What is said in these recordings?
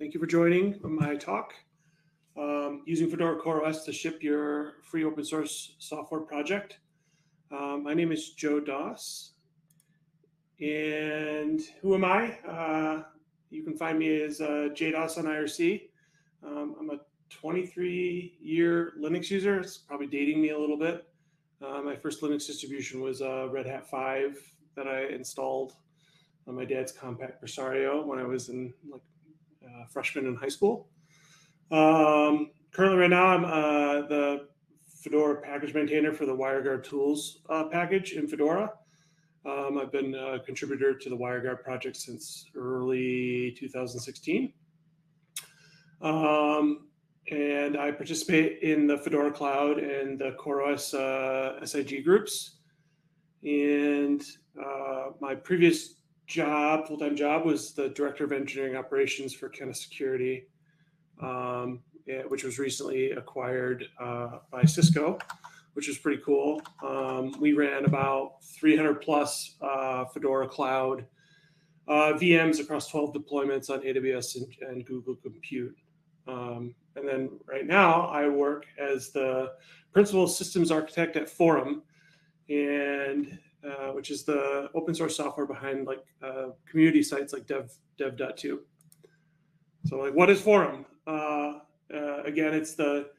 Thank you for joining my talk. Um, using Fedora CoreOS to ship your free open source software project. Um, my name is Joe Doss. And who am I? Uh, you can find me as uh, JDoss on IRC. Um, I'm a 23 year Linux user. It's probably dating me a little bit. Uh, my first Linux distribution was uh, Red Hat 5 that I installed on my dad's Compaq Presario when I was in like uh, freshman in high school. Um, currently, right now, I'm uh, the Fedora package maintainer for the WireGuard tools uh, package in Fedora. Um, I've been a contributor to the WireGuard project since early 2016. Um, and I participate in the Fedora Cloud and the CoreOS uh, SIG groups. And uh, my previous job, full time job, was the director of engineering operations for Kenna Security, um, which was recently acquired uh, by Cisco, which was pretty cool. Um, we ran about 300 plus uh, Fedora Cloud uh, VMs across 12 deployments on AWS and, and Google Compute. Um, and then right now, I work as the principal systems architect at Forem. And uh, which is the open source software behind like uh, community sites like dev dev.to. So like what is Forem? Uh, uh again, it's the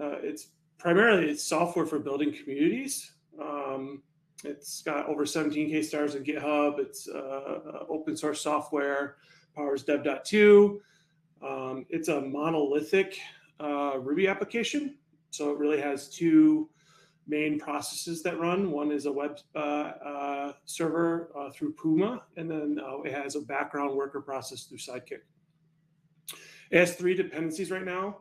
uh, it's primarily it's software for building communities. Um, it's got over 17k stars in GitHub. It's open source software, powers dev.to. Um, it's a monolithic Ruby application. So it really has two main processes that run. One is a web uh, uh, server uh, through Puma, and then uh, it has a background worker process through Sidekiq. It has three dependencies right now,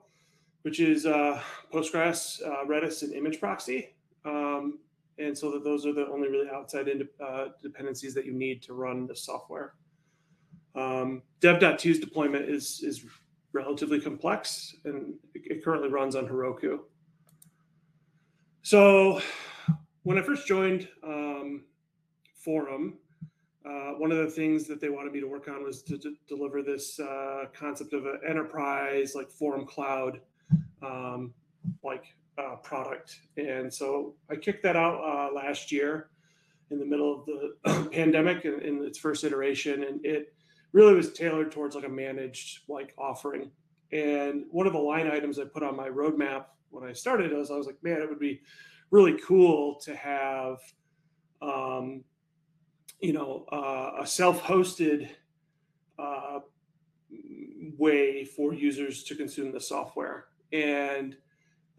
which is uh, Postgres, uh, Redis, and imgproxy. Um, and so that those are the only really outside dependencies that you need to run the software. Um, Dev.to's deployment is, is relatively complex, and it currently runs on Heroku. So when I first joined um, Forem, uh, one of the things that they wanted me to work on was to, deliver this uh, concept of an enterprise like Forem Cloud um, like uh, product. And so I kicked that out uh, last year in the middle of the pandemic in, in, its first iteration, and it really was tailored towards like a managed like offering. And one of the line items I put on my roadmap when I started was I was like, man, it would be really cool to have, um, you know, uh, a self-hosted uh, way for users to consume the software. And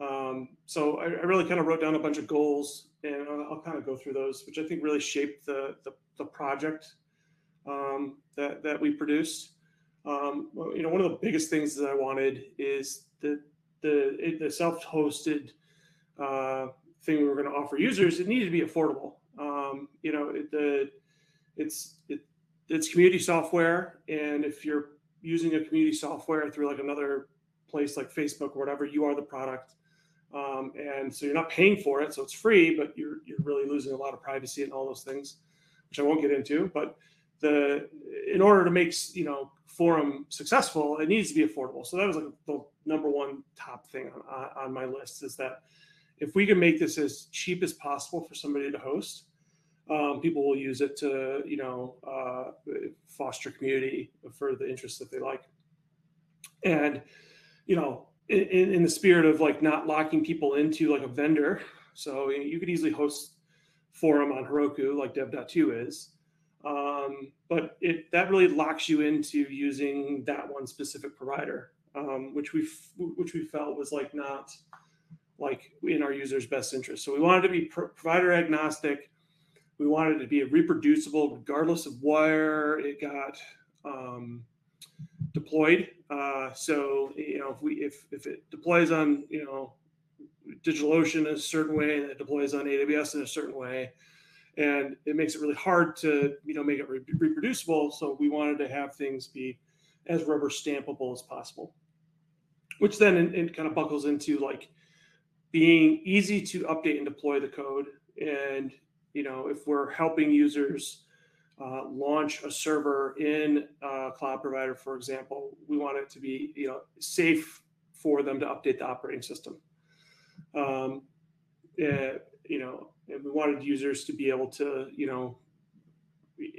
um, so I, I, really kind of wrote down a bunch of goals, and I'll, I'll, kind of go through those, which I think really shaped the the, the project um, that that we produced. Um, you know, one of the biggest things that I wanted is that the the self-hosted uh, thing we were going to offer users, it needed to be affordable. Um, you know, it, the it's it, it's community software, and if you're using a community software through like another place like Facebook or whatever, you are the product. Um, and so you're not paying for it, so it's free, but you're you're really losing a lot of privacy and all those things, which I won't get into. But the in order to make you know Forem successful, it needs to be affordable. So that was like the number one top thing on, on my list is that if we can make this as cheap as possible for somebody to host, um, people will use it to you know uh, foster community for the interests that they like. And you know, in, in the spirit of like not locking people into like a vendor, so you could easily host Forem on Heroku like Dev.to is um, but it that really locks you into using that one specific provider, um, which we which we felt was like not like in our users' best interest. So we wanted to be pro- provider agnostic. We wanted it to be reproducible regardless of where it got um, deployed. Uh, so you know if we if if it deploys on you know DigitalOcean in a certain way and it deploys on AWS in a certain way, and it makes it really hard to you know make it re- reproducible so we wanted to have things be as rubber stampable as possible which then it, kind of buckles into like being easy to update and deploy the code and you know if we're helping users uh, launch a server in a cloud provider, for example, we want it to be you know safe for them to update the operating system. Um, uh, you know, we wanted users to be able to you know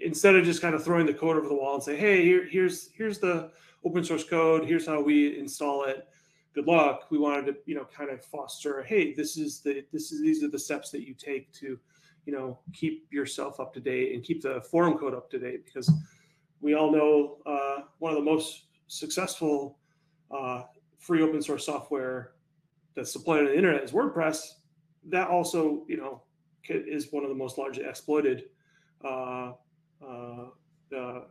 instead of just kind of throwing the code over the wall and say, hey, here, here's here's the open source code, here's how we install it. Good luck. We wanted to, you know, kind of foster, hey, this is the this is these are the steps that you take to, you know, keep yourself up to date and keep the Forem code up to date because we all know uh, one of the most successful uh, free open source software that's deployed on the internet is WordPress. That also, you know, is one of the most largely exploited uh, uh, uh,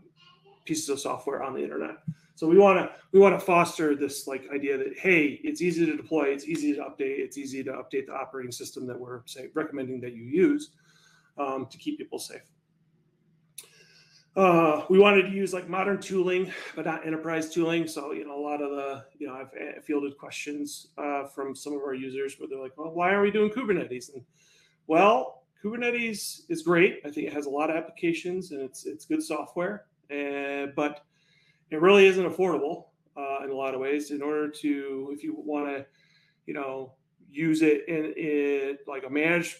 pieces of software on the internet. So we want to we want to foster this like idea that hey, it's easy to deploy, it's easy to update, it's easy to update the operating system that we're say recommending that you use um, to keep people safe. Uh, we wanted to use like modern tooling, but not enterprise tooling. So you know a lot of the you know I've fielded questions uh, from some of our users where they're like, well, why are we doing Kubernetes? And well, Kubernetes is great. I think it has a lot of applications and it's it's good software, uh, but it really isn't affordable uh, in a lot of ways. In order to, if you want to, you know, use it in, in like a managed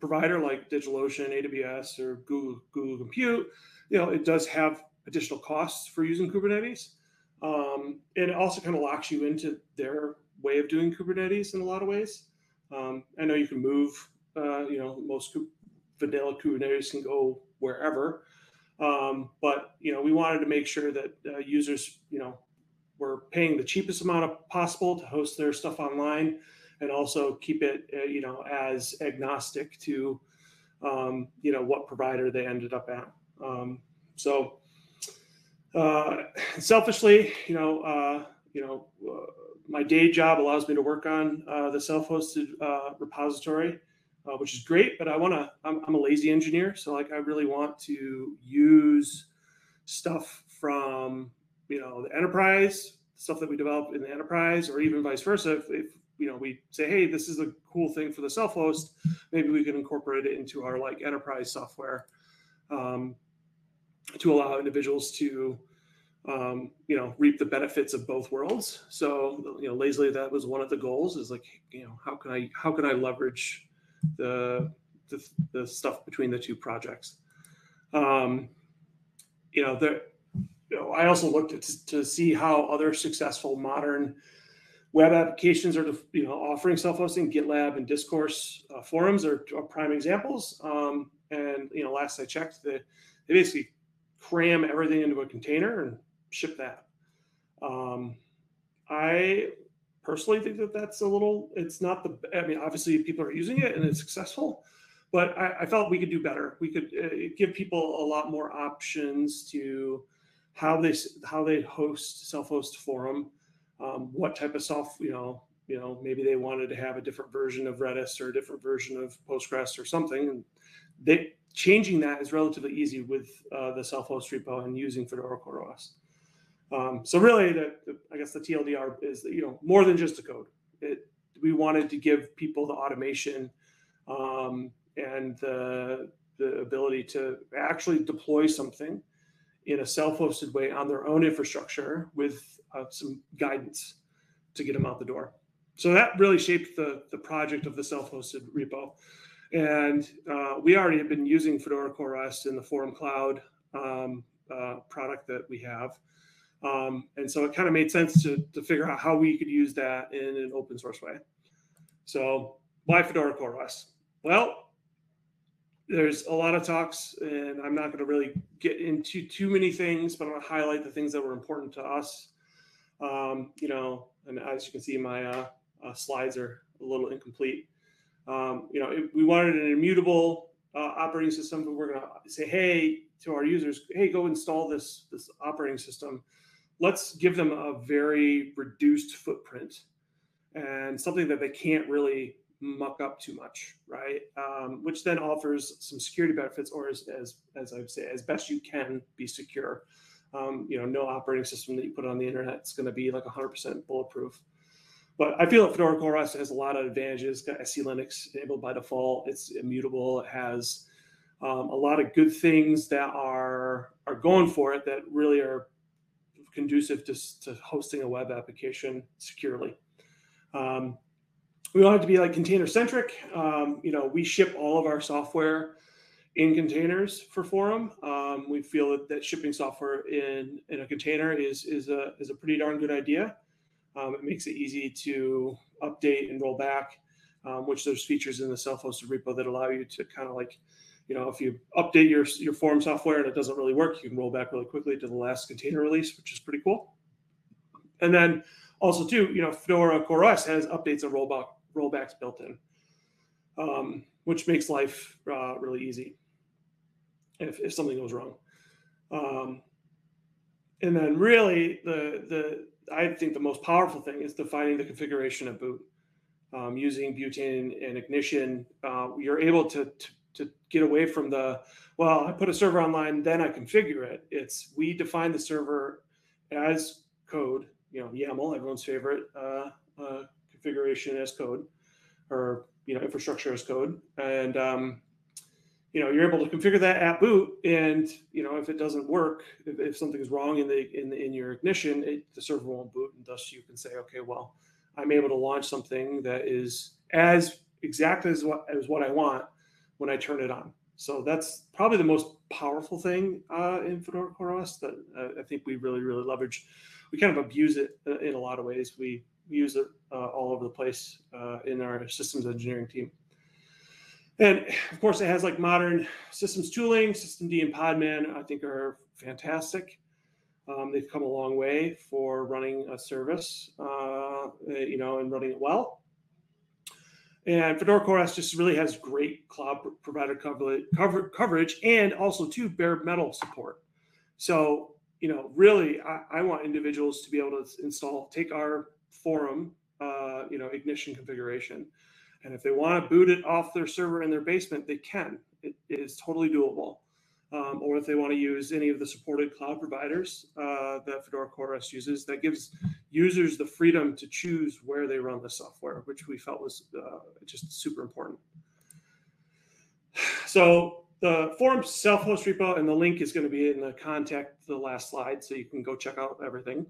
provider like DigitalOcean, AWS, or Google Google Compute, you know, it does have additional costs for using Kubernetes, um, and it also kind of locks you into their way of doing Kubernetes in a lot of ways. Um, I know you can move uh, you know, most vanilla Kubernetes can go wherever. Um, but you know, we wanted to make sure that uh, users, you know, were paying the cheapest amount of possible to host their stuff online, and also keep it, uh, you know, as agnostic to, um, you know, what provider they ended up at. Um, so, uh, selfishly, you know, uh, you know, uh, my day job allows me to work on uh, the self-hosted repository uh, which is great. But I want to. I'm, I'm, a lazy engineer, so like I really want to use stuff from you know the enterprise stuff that we develop in the enterprise, or even vice versa. If, if you know we say, hey, this is a cool thing for the self host, maybe we can incorporate it into our like enterprise software um, to allow individuals to um, you know reap the benefits of both worlds so you know lazily that was one of the goals is like you know how can i how can i leverage the, the, the stuff between the two projects. Um, you know, there, you know, I also looked at to, see how other successful modern web applications are, you know, offering self-hosting. GitLab and Discourse uh, forums are, are, prime examples. Um, and you know, last I checked, they, they basically cram everything into a container and ship that. Um, I personally think that that's a little it's not the i mean obviously people are using it and it's successful but i, I felt we could do better we could uh, give people a lot more options to how they how they host self-host Forem um, what type of self you know you know maybe they wanted to have a different version of redis or a different version of postgres or something and they changing that is relatively easy with uh, the self-host repo and using fedora CoreOS. Um, so really, the, the, I guess the TLDR is you know more than just a code. It, we wanted to give people the automation um, and the the ability to actually deploy something in a self-hosted way on their own infrastructure with uh, some guidance to get them out the door. So that really shaped the the project of the self-hosted repo. And uh, we already have been using Fedora Core CoreOS in the Forem Cloud um, uh, product that we have. Um, and so it kind of made sense to, to figure out how we could use that in an open source way. So why Fedora CoreOS? Well, there's a lot of talks, and I'm not going to really get into too many things, but I'm going to highlight the things that were important to us. Um, you know, and as you can see, my uh, uh, slides are a little incomplete. Um, you know, it, we wanted an immutable uh, operating system, but we're going to say, hey, to our users, hey, go install this this operating system let's give them a very reduced footprint and something that they can't really muck up too much, right? Um, which then offers some security benefits, or as as, as I would say, as best you can be secure. Um, you know, no operating system that you put on the internet is going to be like 100% bulletproof. But I feel that Fedora CoreOS has a lot of advantages. Got SELinux enabled by default. It's immutable. It has Um, a lot of good things that are are going for it that really are conducive to, to hosting a web application securely. Um, we want it to be like container centric. Um, you know, we ship all of our software in containers for Forem. Um, we feel that, that shipping software in, in a container is, is, a, is a pretty darn good idea. Um, it makes it easy to update and roll back, um, which there's features in the self-hosted repo that allow you to kind of like, you know, if you update your, your Forem software and it doesn't really work, you can roll back really quickly to the last container release, which is pretty cool. And then also too, you know, Fedora CoreOS has updates and rollback rollbacks built in, um, which makes life uh, really easy if, if something goes wrong. Um, and then really the the I think the most powerful thing is defining the configuration of boot. Um, using butane and ignition, uh, you're able to, to, to get away from the well. I put a server online, then I configure it. It's we define the server as code. You know, YAML, everyone's favorite uh, uh, configuration as code, or you know, infrastructure as code, and um, you know you're able to configure that at boot and you know if it doesn't work if, if something is wrong in the in, in your ignition it, the server won't boot and thus you can say okay well i'm able to launch something that is as exactly as what as what i want when i turn it on so that's probably the most powerful thing uh, in fedora CoreOS that uh, i think we really really leverage we kind of abuse it uh, in a lot of ways we use it uh, all over the place uh, in our systems engineering team and of course, it has like modern systems tooling. Systemd and Podman, I think, are fantastic. Um, they've come a long way for running a service, uh, you know, and running it well. And Fedora CoreOS just really has great cloud provider coverage, cover, coverage and also too bare metal support. So, you know, really, I, I want individuals to be able to install, take our Forem, uh, you know, ignition configuration and if they want to boot it off their server in their basement, they can. it, it is totally doable. Um, or if they want to use any of the supported cloud providers uh, that Fedora CoreOS uses, that gives users the freedom to choose where they run the software, which we felt was uh, just super important. So the Forem self-host repo and the link is going to be in the contact the last slide, so you can go check out everything.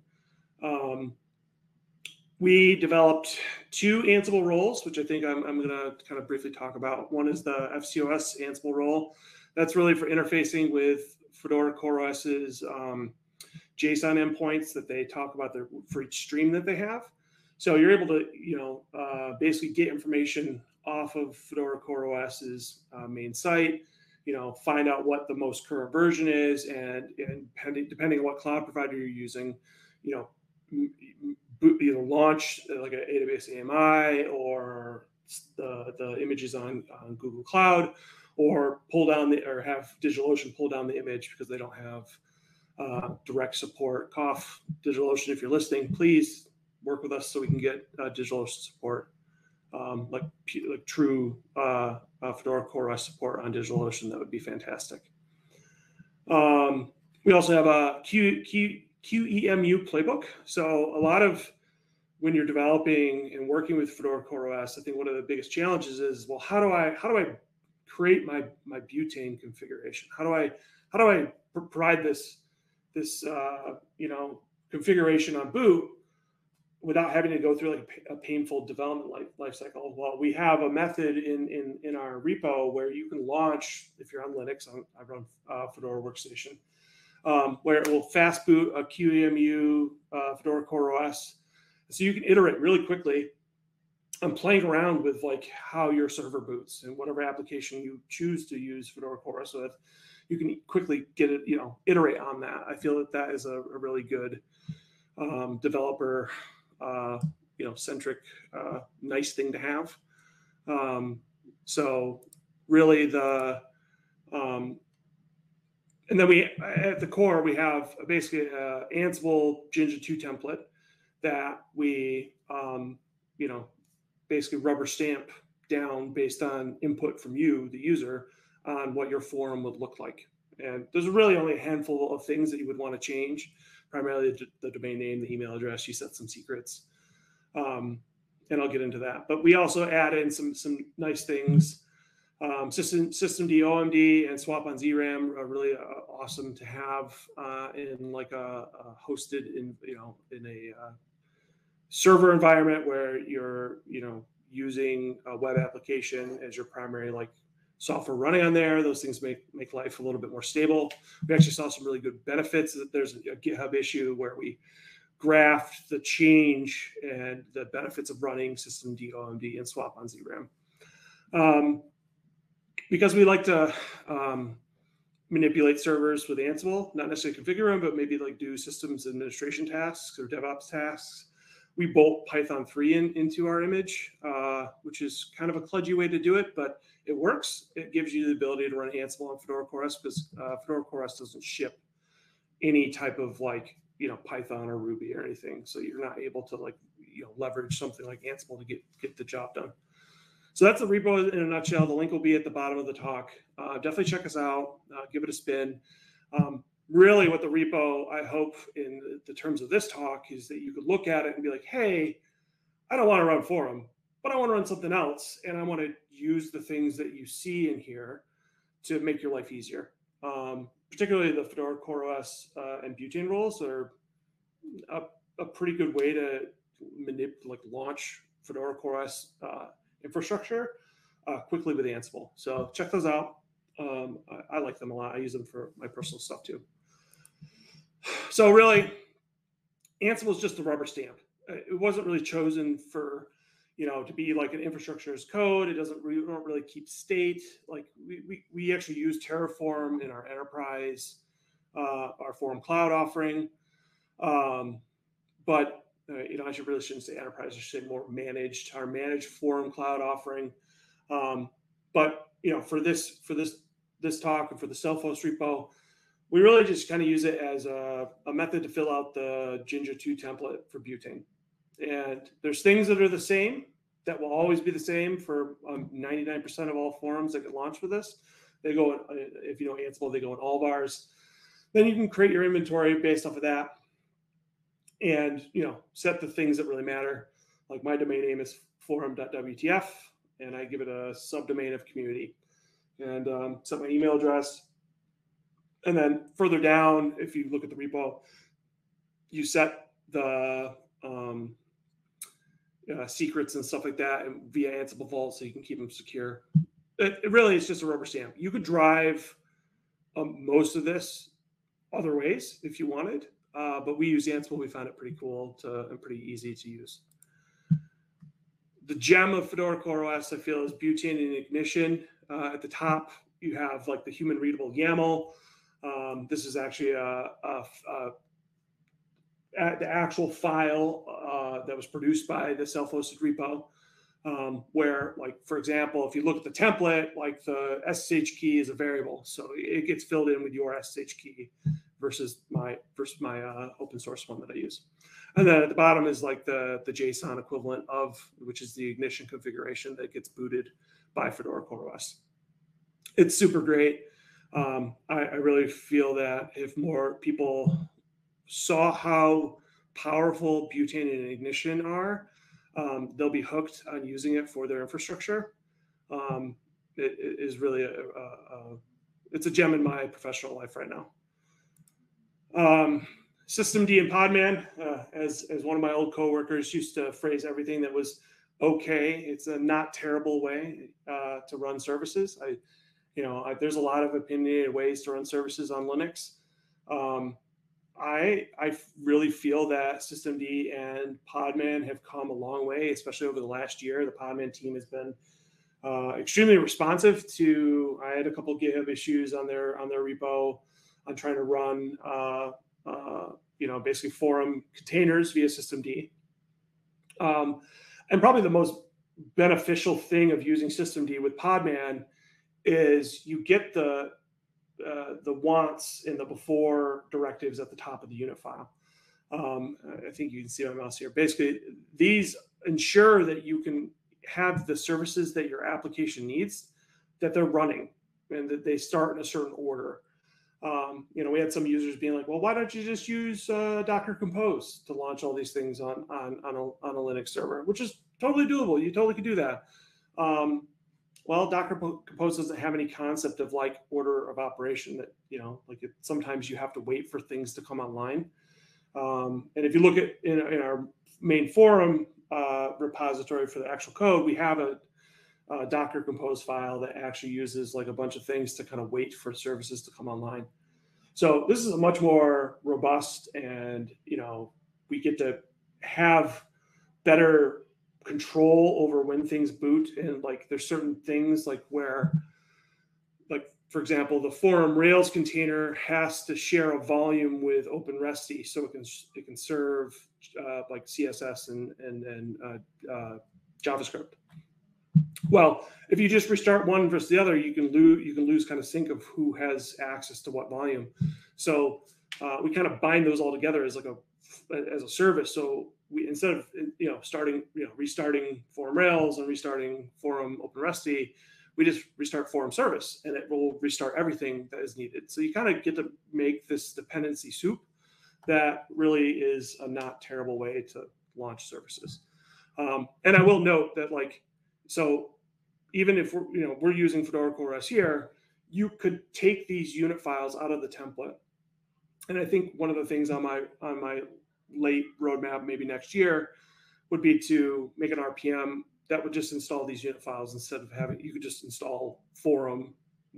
Um, we developed two Ansible roles, which I think I'm, I'm going to kind of briefly talk about. One is the FCOS Ansible role. That's really for interfacing with Fedora CoreOS's um, JSON endpoints that they talk about their, for each stream that they have. So you're able to, you know, uh, basically get information off of Fedora CoreOS's uh, main site, you know, find out what the most current version is, and, and depending, depending on what cloud provider you're using, you know, you know launch uh, like an AWS AMI or the, the images on, on Google Cloud, or pull down the or have DigitalOcean pull down the image because they don't have uh, direct support. Cough DigitalOcean, if you're listening, please work with us so we can get uh, DigitalOcean support, um, like like true uh, uh, Fedora CoreOS support on DigitalOcean. That would be fantastic. Um, we also have a Q, Q, QEMU playbook. So a lot of when you're developing and working with Fedora CoreOS, I think one of the biggest challenges is, well, how do I how do I create my my butane configuration? How do I how do I provide this this uh, you know configuration on boot without having to go through like a, painful development life, life cycle? Well, we have a method in in in our repo where you can launch if you're on Linux. I run uh, Fedora Workstation um, where it will fast boot a QEMU uh, Fedora CoreOS. So you can iterate really quickly and playing around with like how your server boots and whatever application you choose to use Fedora CoreOS with, you can quickly get it, you know, iterate on that. I feel that that is a, a really good um, developer, uh, you know, centric, uh, nice thing to have. Um, so really the um, and then we, at the core, we have basically a Ansible Jinja 2 template that we, um, you know, basically rubber stamp down based on input from you, the user, on what your forum would look like. And there's really only a handful of things that you would want to change, primarily the, domain name, the email address. You set some secrets, um, and I'll get into that. But we also add in some some nice things Um, system systemd oomd and swap on ZRAM are really uh, awesome to have uh, in like a, a, hosted in you know in a uh, server environment where you're you know using a web application as your primary like software running on there. Those things make make life a little bit more stable. We actually saw some really good benefits. That There's a GitHub issue where we graphed the change and the benefits of running systemd oomd and swap on ZRAM. Um, because we like to um, manipulate servers with Ansible, not necessarily configure them, but maybe like do systems administration tasks or DevOps tasks. We bolt Python 3 in, into our image, uh, which is kind of a kludgy way to do it, but it works. It gives you the ability to run Ansible on Fedora CoreOS because uh, Fedora CoreOS doesn't ship any type of like you know Python or Ruby or anything, so you're not able to like you know leverage something like Ansible to get get the job done. So that's the repo in a nutshell. The link will be at the bottom of the talk. Uh, definitely check us out. Uh, give it a spin. Um, really, what the repo I hope in the terms of this talk is that you could look at it and be like, hey, I don't want to run Forem, but I want to run something else, and I want to use the things that you see in here to make your life easier. Um, particularly the Fedora CoreOS uh, and Butane roles are a, a, pretty good way to manip- like launch Fedora CoreOS uh, infrastructure uh, quickly with Ansible. So check those out. Um, I, I, like them a lot. I use them for my personal stuff too. So really, Ansible is just a rubber stamp. Uh, it wasn't really chosen for, you know, to be like an infrastructure as code. It doesn't we don't really keep state. Like we, we, we actually use Terraform in our enterprise, uh, our Forem Cloud offering. Um, but uh, you know, I should really shouldn't say enterprise, I should say more managed, our managed Forem cloud offering. Um, but you know, for this for this this talk and for the self-host repo, we really just kind of use it as a, a method to fill out the Jinja 2 template for butane. And there's things that are the same that will always be the same for um, 99% of all forums that get launched with this. They go, in, uh, if you know Ansible, they go in all bars. Then you can create your inventory based off of that and you know set the things that really matter like my domain name is forum.wtf and i give it a subdomain of community and um, set my email address and then further down if you look at the repo you set the um, uh, secrets and stuff like that and via ansible vault so you can keep them secure it, it really is just a rubber stamp you could drive um, most of this other ways if you wanted uh, but we use Ansible. We found it pretty cool to, and pretty easy to use. The gem of Fedora CoreOS, I feel, is butane and ignition. Uh, at the top, you have like the human readable YAML. Um, this is actually a, a, a, a the actual file uh, that was produced by the self-hosted repo. Um, where, like, for example, if you look at the template, like the SSH key is a variable, so it gets filled in with your SSH key versus my versus my uh, open source one that I use. And then at the bottom is like the the JSON equivalent of which is the ignition configuration that gets booted by Fedora CoreOS. It's super great. Um, I, I really feel that if more people saw how powerful butane and ignition are, um, they'll be hooked on using it for their infrastructure. Um, it, it is really a, a, a, it's a gem in my professional life right now. Um, D and Podman, uh, as as one of my old coworkers used to phrase everything that was okay. It's a not terrible way uh, to run services. I, you know, I, there's a lot of opinionated ways to run services on Linux. Um, I I really feel that systemd and Podman have come a long way, especially over the last year. The Podman team has been uh, extremely responsive to. I had a couple GitHub issues on their on their repo on trying to run, uh, uh, you know, basically Forem containers via systemd. Um, and probably the most beneficial thing of using systemd with Podman is you get the uh, the wants in the before directives at the top of the unit file. Um, I think you can see my mouse here. Basically, these ensure that you can have the services that your application needs that they're running and that they start in a certain order. Um, you know, we had some users being like, "Well, why don't you just use uh, Docker Compose to launch all these things on on on a, on a Linux server?" Which is totally doable. You totally could do that. Um, well, Docker Compose doesn't have any concept of like order of operation that, you know, like it, sometimes you have to wait for things to come online. Um, and if you look at in, in our main Forem uh, repository for the actual code, we have a, a, Docker Compose file that actually uses like a bunch of things to kind of wait for services to come online. So this is a much more robust and, you know, we get to have better control over when things boot and like there's certain things like where like for example the Forem rails container has to share a volume with openresty so it can it can serve uh, like css and and, and uh, uh, javascript. Well if you just restart one versus the other you can lose you can lose kind of sync of who has access to what volume. So uh, we kind of bind those all together as like a as a service. So we instead of you know starting you know restarting Forem rails and restarting Forem Open openresty we just restart Forem service and it will restart everything that is needed. So you kind of get to make this dependency soup that really is a not terrible way to launch services. Um, and i will note that like so even if we're you know we're using fedora CoreOS here you could take these unit files out of the template. And i think one of the things on my on my late roadmap, maybe next year, would be to make an RPM that would just install these unit files instead of having you could just install Forem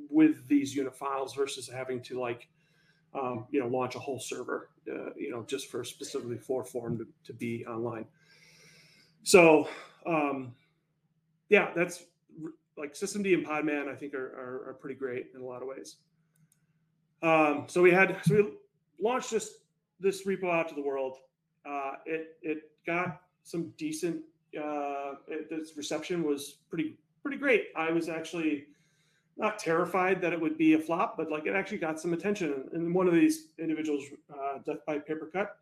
with these unit files versus having to like um, you know launch a whole server uh, you know just for specifically for Forem to, to be online. So um, yeah, that's like systemd and Podman. I think are, are, are pretty great in a lot of ways. Um, so we had so we launched this this repo out to the world. Uh, it it got some decent. Uh, it, its reception was pretty pretty great. I was actually not terrified that it would be a flop, but like it actually got some attention. And one of these individuals, uh, Death by Paper Cut,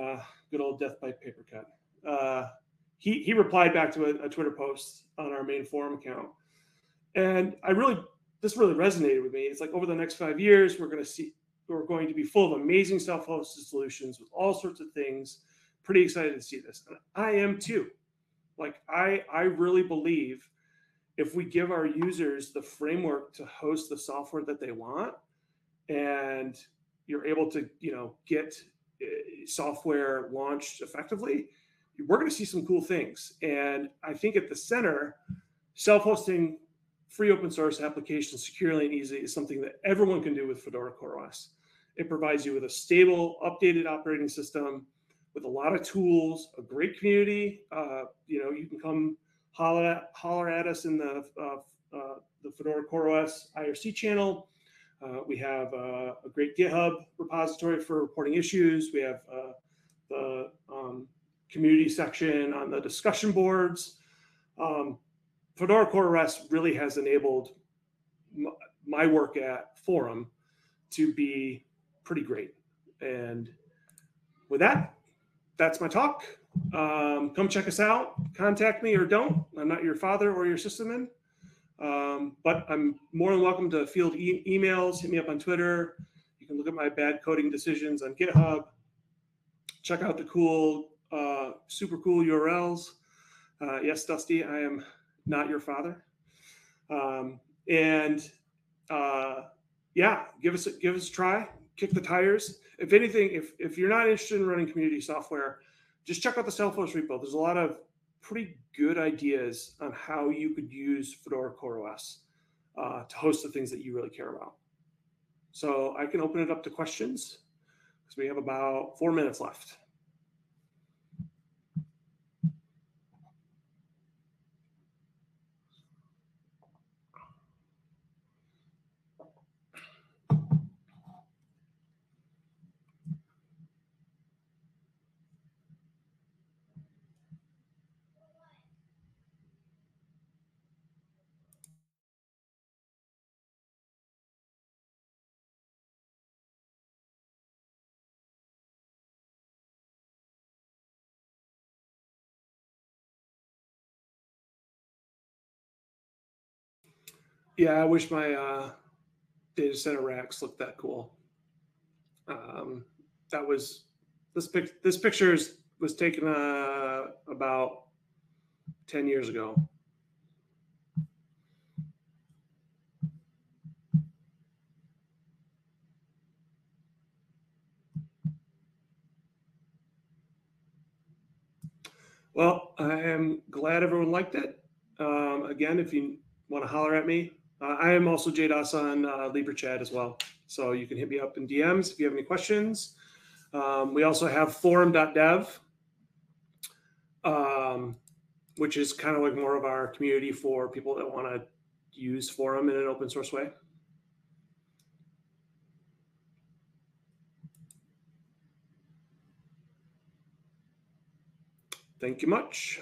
uh, good old Death by Paper Cut. Uh, he he replied back to a, a Twitter post on our main Forem account, and I really this really resonated with me. It's like over the next five years, we're going to see who are going to be full of amazing self-hosted solutions with all sorts of things. Pretty excited to see this. And I am too. Like I I really believe if we give our users the framework to host the software that they want and you're able to, you know, get eh, software launched effectively, we're going to see some cool things. And I think at the center, self-hosting free open source applications securely and easy is something that everyone can do with Fedora CoreOS. It provides you with a stable, updated operating system with a lot of tools, a great community. Uh, you know, you can come holler at, holler at us in the uh, uh, the Fedora CoreOS IRC channel. Uh, we have uh, a great GitHub repository for reporting issues. We have uh, the um, community section on the discussion boards. Um, Fedora CoreOS really has enabled my work at Forem to be pretty great. And with that, that's my talk. Um, come check us out. Contact me or don't. I'm not your father or your sysadmin. Um, but I'm more than welcome to field e- emails. Hit me up on Twitter. You can look at my bad coding decisions on GitHub. Check out the cool, uh, super cool URLs. Uh, yes, Dusty, I am not your father. Um, and uh, yeah, give us a, give us a try kick the tires. If anything, if if you're not interested in running community software, just check out the Self-Host repo. There's a lot of pretty good ideas on how you could use Fedora CoreOS uh, to host the things that you really care about. So I can open it up to questions because we have about four minutes left. Yeah, I wish my uh, data center racks looked that cool. Um, that was this pic. This picture is, was taken uh, about ten years ago. Well, I am glad everyone liked it. Um, again, if you want to holler at me, uh, I am also JDOS on uh, Libera Chat as well. So you can hit me up in DMs if you have any questions. Um, we also have forem.dev, um, which is kind of like more of our community for people that want to use Forem in an open source way. Thank you much.